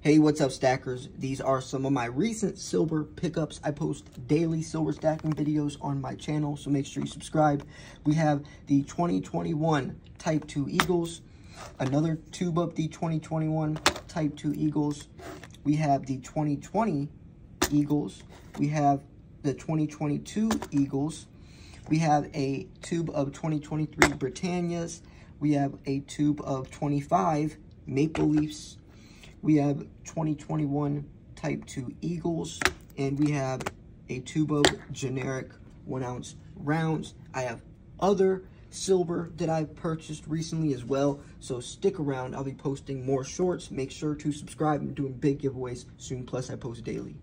Hey, what's up, stackers? These are some of my recent silver pickups. I post daily silver stacking videos on my channel, so make sure you subscribe. We have the 2021 Type 2 Eagles, another tube of the 2021 Type 2 Eagles. We have the 2020 Eagles. We have the 2022 Eagles. We have a tube of 2023 Britannias. We have a tube of 25 Maple Leafs we have 2021 Type 2 Eagles, and we have a tube of generic one ounce rounds. I have other silver that I've purchased recently as well. So stick around. I'll be posting more shorts. Make sure to subscribe. I'm doing big giveaways soon. Plus, I post daily.